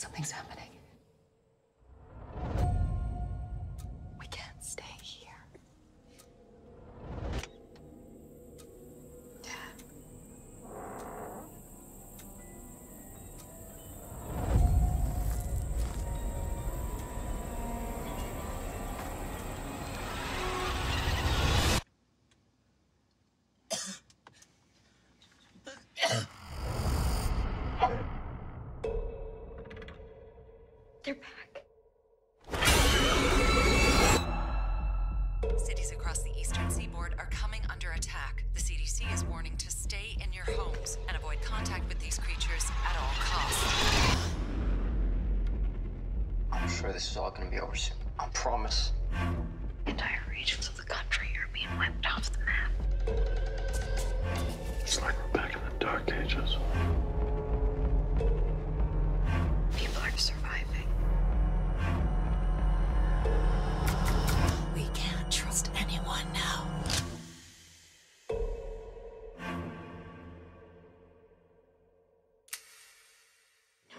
Something's happening. They're back. Cities across the eastern seaboard are coming under attack. The CDC is warning to stay in your homes and avoid contact with these creatures at all costs. I'm sure this is all gonna be over soon. I promise. Entire regions of the country are being wiped off the map. It's like we're back in the dark ages.